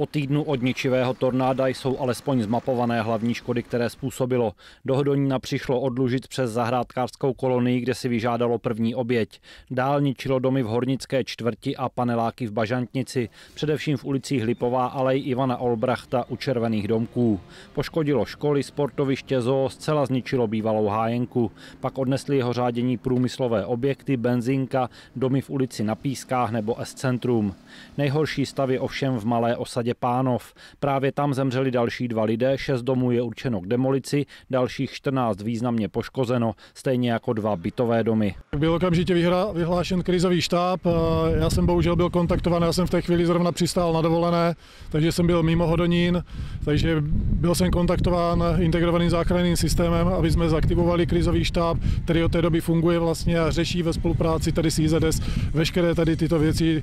Po týdnu od ničivého tornáda jsou alespoň zmapované hlavní škody, které způsobilo. Do Hodonína přišlo odlužit přes zahrádkářskou kolonii, kde si vyžádalo první oběť. Dál ničilo domy v Hornické čtvrti a paneláky v Bažantnici, především v ulicích Lipová alej Ivana Olbrachta u Červených domků. Poškodilo školy, sportoviště, zoo, zcela zničilo bývalou hájenku. Pak odnesli jeho řádění průmyslové objekty, benzinka, domy v ulici na Pískách nebo S-centrum. Nejhorší stav je ovšem v malé osadě Pánov. Právě tam zemřeli další dva lidé, šest domů je určeno k demolici, dalších 14 významně poškozeno, stejně jako dva bytové domy. Byl okamžitě vyhlášen krizový štáb, já jsem bohužel byl kontaktován, já jsem v té chvíli zrovna přistál na dovolené, takže jsem byl mimo Hodonín, takže byl jsem kontaktován integrovaným záchranným systémem, aby jsme zaktivovali krizový štáb, který od té doby funguje vlastně a řeší ve spolupráci tady s IZS veškeré tady tyto věci,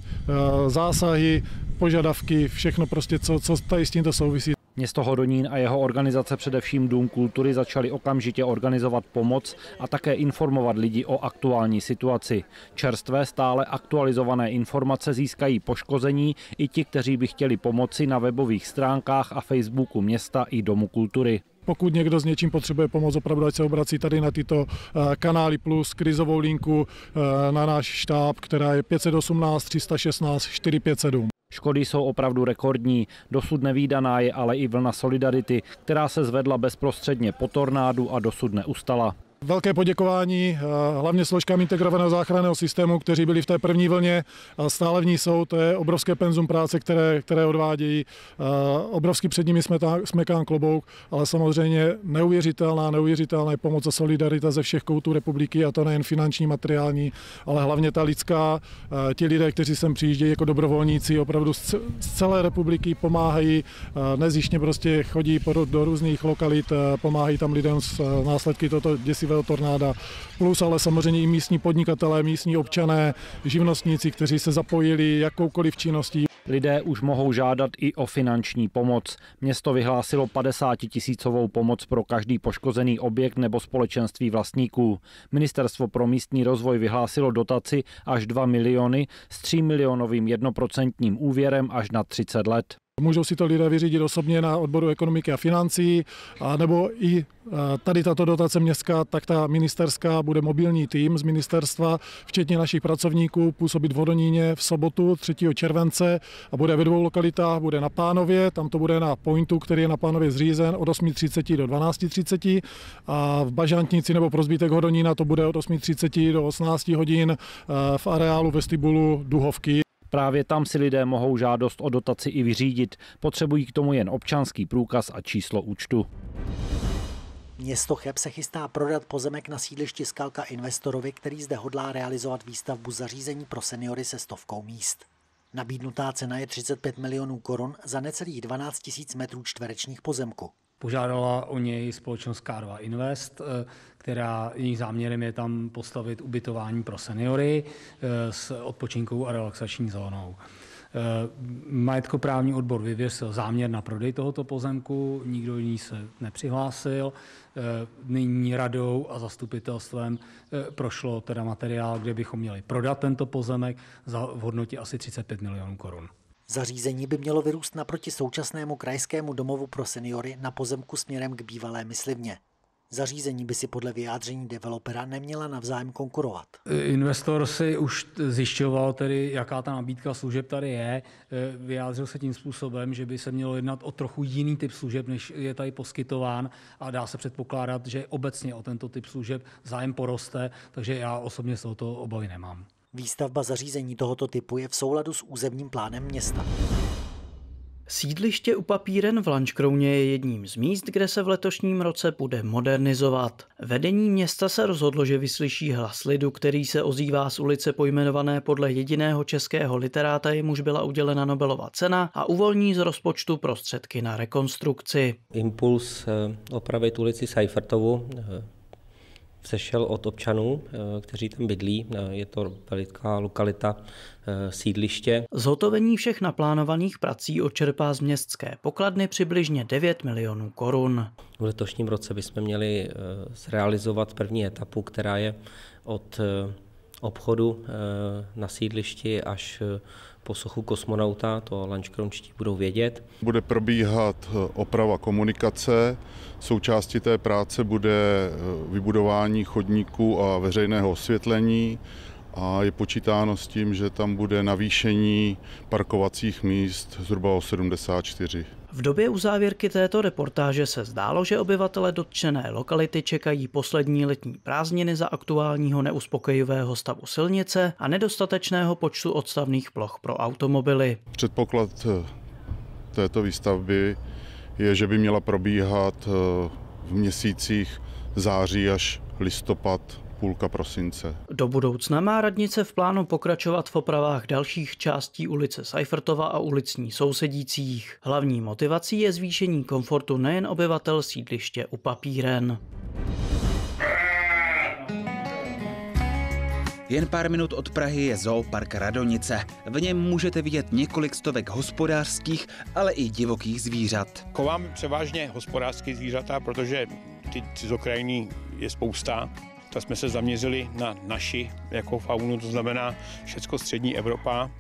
zásahy, požadavky, všechno prostě, co, co tady s tímto souvisí. Město Hodonín a jeho organizace, především Dům kultury, začaly okamžitě organizovat pomoc a také informovat lidi o aktuální situaci. Čerstvé stále aktualizované informace získají poškození i ti, kteří by chtěli pomoci na webových stránkách a Facebooku města i Domu kultury. Pokud někdo s něčím potřebuje pomoc, opravdu ať se obrací tady na tyto eh, kanály plus krizovou linku eh, na náš štáb, která je 518 316 457. Škody jsou opravdu rekordní, dosud nevýdaná je ale i vlna solidarity, která se zvedla bezprostředně po tornádu a dosud neustala. Velké poděkování eh, hlavně složkám integrovaného záchranného systému, kteří byli v té první vlně stále v ní jsou. To je obrovské penzum práce, které, které odvádějí. Eh, obrovský před nimi smekán klobouk, ale samozřejmě neuvěřitelná, neuvěřitelná je pomoc a solidarita ze všech koutů republiky a to nejen finanční, materiální, ale hlavně ta lidská. Eh, ti lidé, kteří sem přijíždějí jako dobrovolníci, opravdu z celé republiky pomáhají, nezjištně prostě chodí do různých lokalit, pomáhají tam lidem s následky toto děsivého děsivého tornáda, plus ale samozřejmě i místní podnikatelé, místní občané, živnostníci, kteří se zapojili jakoukoliv činností. Lidé už mohou žádat i o finanční pomoc. Město vyhlásilo 50 tisícovou pomoc pro každý poškozený objekt nebo společenství vlastníků. Ministerstvo pro místní rozvoj vyhlásilo dotaci až 2 miliony s 3 milionovým jednoprocentním úvěrem až na 30 let. Můžou si to lidé vyřídit osobně na odboru ekonomiky a financí, a nebo i tady tato dotace městská, tak ta ministerská bude mobilní tým z ministerstva, včetně našich pracovníků, působit v Hodoníně v sobotu 3. července a bude ve dvou lokalitách, bude na Pánově, tam to bude na pointu, který je na Pánově zřízen od 8.30 do 12.30 a v Bažantnici nebo pro zbytek Hodonína to bude od 8.30 do 18 hodin v areálu vestibulu Duhovky. Právě tam si lidé mohou žádost o dotaci i vyřídit. Potřebují k tomu jen občanský průkaz a číslo účtu. Město Cheb se chystá prodat pozemek na sídlišti Skalka investorovi, který zde hodlá realizovat výstavbu zařízení pro seniory se stovkou míst. Nabídnutá cena je 35 milionů korun za necelých 12 000 metrů čtverečních pozemku. Požádala o něj společnost K2 Invest, eh, která jejich záměrem je tam postavit ubytování pro seniory eh, s odpočinkovou a relaxační zónou. Eh, majetkoprávní odbor vyvěsil záměr na prodej tohoto pozemku, nikdo jiný se nepřihlásil. Nyní radou a zastupitelstvem prošlo teda materiál, kde bychom měli prodat tento pozemek za v hodnotě asi 35 milionů korun. Zařízení by mělo vyrůst naproti současnému krajskému domovu pro seniory na pozemku směrem k bývalé myslivně. Zařízení by si podle vyjádření developera neměla navzájem konkurovat. Investor si už zjišťoval tedy, jaká ta nabídka služeb tady je. Vyjádřil se tím způsobem, že by se mělo jednat o trochu jiný typ služeb, než je tady poskytován a dá se předpokládat, že obecně o tento typ služeb zájem poroste, takže já osobně z tohoto obavy nemám. Výstavba zařízení tohoto typu je v souladu s územním plánem města. Sídliště u papíren v Lančkrouně je jedním z míst, kde se v letošním roce bude modernizovat. Vedení města se rozhodlo, že vyslyší hlas lidu, který se ozývá z ulice pojmenované podle jediného českého literáta, jemuž byla udělena Nobelova cena a uvolní z rozpočtu prostředky na rekonstrukci. Impuls eh, opravit ulici Seifertovu eh, sešel od občanů, eh, kteří tam bydlí. Eh, je to veliká lokalita eh, sídliště. Zhotovení všech naplánovaných prací odčerpá z městské pokladny přibližně 9 milionů korun. V letošním roce bychom měli zrealizovat první etapu, která je od obchodu na sídlišti až po sochu kosmonauta, to lančkrončtí budou vědět. Bude probíhat oprava komunikace, součástí té práce bude vybudování chodníků a veřejného osvětlení, a je počítáno s tím, že tam bude navýšení parkovacích míst zhruba o 74. V době uzávěrky této reportáže se zdálo, že obyvatele dotčené lokality čekají poslední letní prázdniny za aktuálního neuspokojivého stavu silnice a nedostatečného počtu odstavných ploch pro automobily. Předpoklad eh, této výstavby je, že by měla probíhat eh, v měsících září až listopad půlka prosince. Do budoucna má radnice v plánu pokračovat v opravách dalších částí ulice Seifertova a ulicní sousedících. Hlavní motivací je zvýšení komfortu nejen obyvatel sídliště u papíren. Jen pár minut od Prahy je zoopark Radonice. V něm můžete vidět několik stovek hospodářských, ale i divokých zvířat. Chováme převážně hospodářské zvířata, protože ty cizokrajiny je spousta tak jsme se zaměřili na naši jako faunu, to znamená všecko střední Evropa,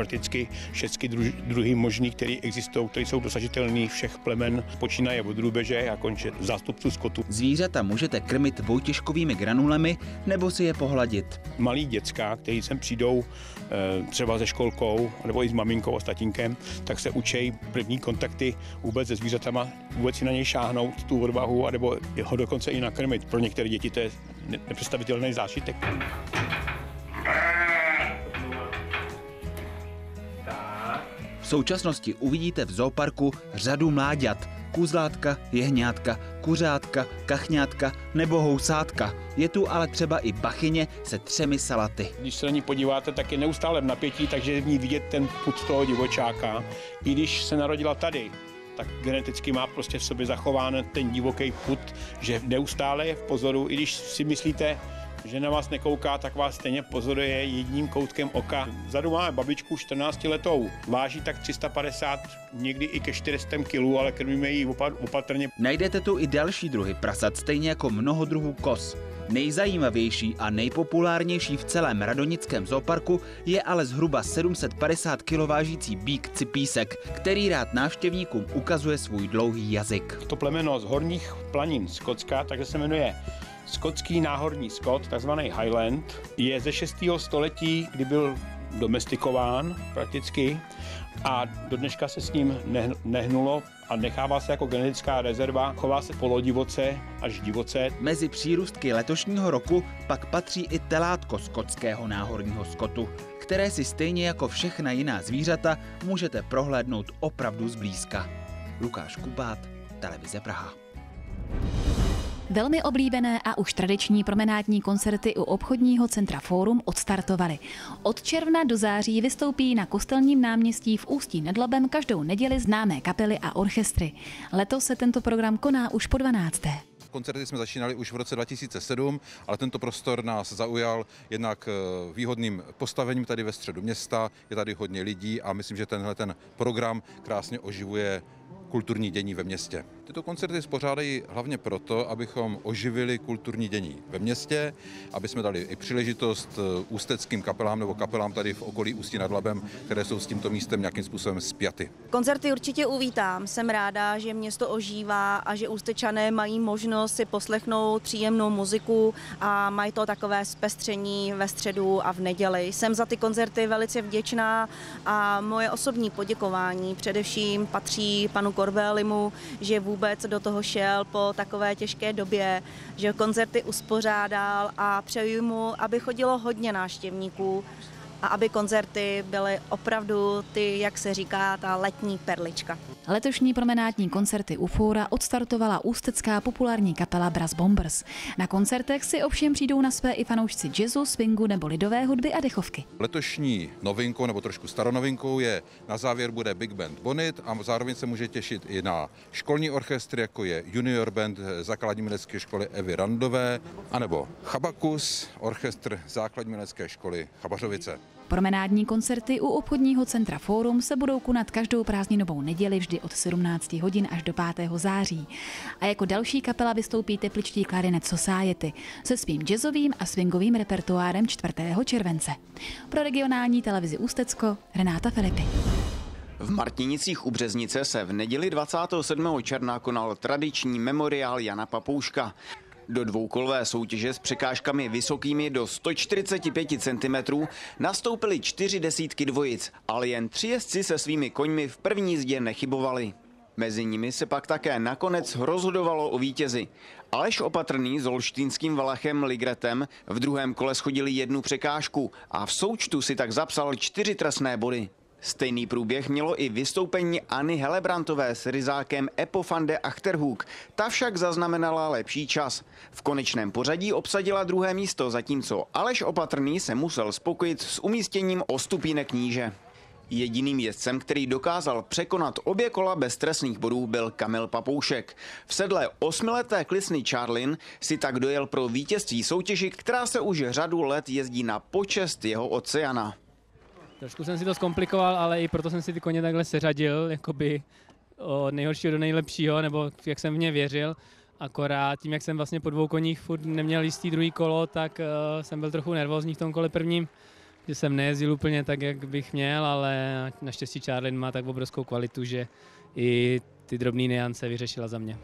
prakticky všechny druhy možný, které existují, které jsou dosažitelné všech plemen, počínaje od drůbeže a konče zástupců skotu. Zvířata můžete krmit vojtěžkovými granulemi nebo si je pohladit. Malí děcka, kteří sem přijdou eh, třeba ze školkou nebo i s maminkou a s tatínkem, tak se učí první kontakty vůbec se zvířatama, vůbec si na něj šáhnout tu odvahu, nebo ho dokonce i nakrmit. Pro některé děti to je nepředstavitelný zážitek. Současnosti uvidíte v zooparku řadu mláďat, kůzlátka, jehňátka, kuřátka, kachňátka nebo housátka. Je tu ale třeba i bachyně se třemi salaty. Když se na ní podíváte, tak je neustále v napětí, takže je v ní vidět ten put toho divočáka. I když se narodila tady, tak geneticky má prostě v sobě zachován ten divoký put, že neustále je v pozoru, i když si myslíte, že na vás nekouká, tak vás stejně pozoruje jedním koutkem oka. Vzadu máme babičku 14 letou, váží tak 350, někdy i ke 400 kg, ale krmíme ji opatrně. Najdete tu i další druhy prasat, stejně jako mnoho druhů kos. Nejzajímavější a nejpopulárnější v celém radonickém zooparku je ale zhruba 750 kg vážící bík cipísek, který rád návštěvníkům ukazuje svůj dlouhý jazyk. To plemeno z horních planin Skotska, takže se jmenuje skotský náhorní skot, takzvaný Highland, je ze 6. století, kdy byl domestikován prakticky a do dneška se s ním nehnulo a nechává se jako genetická rezerva, chová se polodivoce až divoce. Mezi přírůstky letošního roku pak patří i telátko skotského náhorního skotu, které si stejně jako všechna jiná zvířata můžete prohlédnout opravdu zblízka. Lukáš Kubát, Televize Praha. Velmi oblíbené a už tradiční promenádní koncerty u obchodního centra Fórum odstartovaly. Od června do září vystoupí na Kostelním náměstí v Ústí nad Labem každou neděli známé kapely a orchestry. Letos se tento program koná už po 12. Koncerty jsme začínali už v roce 2007, ale tento prostor nás zaujal jednak eh, výhodným postavením tady ve středu města, je tady hodně lidí a myslím, že tenhle ten program krásně oživuje kulturní dění ve městě. Tyto koncerty spořádají hlavně proto, abychom oživili kulturní dění ve městě, aby jsme dali i příležitost eh, ústeckým kapelám nebo kapelám tady v okolí Ústí nad Labem, které jsou s tímto místem nějakým způsobem spjaty. Koncerty určitě uvítám. Jsem ráda, že město ožívá a že ústečané mají možnost si poslechnout příjemnou muziku a mají to takové zpestření ve středu a v neděli. Jsem za ty koncerty velice vděčná a moje osobní poděkování především patří panu Korbelimu, že vůbec do toho šel po takové těžké době, že koncerty uspořádal a přeju mu, aby chodilo hodně návštěvníků a aby koncerty byly opravdu ty, jak se říká, ta letní perlička. Letošní promenádní koncerty u Fóra odstartovala ústecká populární kapela Brass Bombers. Na koncertech si ovšem přijdou na své i fanoušci jazzu, swingu nebo lidové hudby a dechovky. Letošní novinkou nebo trošku staronovinkou je na závěr bude Big Band Bonit a zároveň se může těšit i na školní orchestry, jako je Junior Band základní mělecké školy Evy Randové, anebo Chabakus, orchestr základní mělecké školy Chabařovice. Promenádní koncerty u obchodního centra Fórum se budou konat každou prázdninovou neděli vždy od 17 hodin až do 5. září. A jako další kapela vystoupí tepličtí Clarinet Society se svým jazzovým a swingovým repertoárem 4. července. Pro regionální televizi Ústecko Renáta Filipy. V Martinicích u Březnice se v neděli 27. června konal tradiční memoriál Jana Papouška. Do dvoukolové soutěže s překážkami vysokými do 145 cm nastoupili čtyři desítky dvojic, ale jen tři jezdci se svými koňmi v první jízdě nechybovali. Mezi nimi se pak také nakonec rozhodovalo o vítězi. Aleš Opatrný s olštínským Valachem Ligretem v druhém kole schodili jednu překážku a v součtu si tak zapsal čtyři trestné body. Stejný průběh mělo i vystoupení Anny Helebrantové s ryzákem Epofande Achterhoek. Ta však zaznamenala lepší čas. V konečném pořadí obsadila druhé místo, zatímco Aleš Opatrný se musel spokojit s umístěním o stupínek níže. Jediným jezdcem, který dokázal překonat obě kola bez trestných bodů, byl Kamil Papoušek. V sedle osmileté klisny Charlin si tak dojel pro vítězství soutěži, která se už řadu let jezdí na počest jeho oceana. Trošku jsem si to zkomplikoval, ale i proto jsem si ty koně takhle seřadil, jakoby od nejhoršího do nejlepšího, nebo jak jsem v ně věřil. Akorát tím, jak jsem vlastně po dvou koních furt neměl jistý druhý kolo, tak uh, jsem byl trochu nervózní v tom kole prvním, že jsem nejezdil úplně tak, jak bych měl, ale naštěstí Charlin má tak obrovskou kvalitu, že i ty drobné niance vyřešila za mě.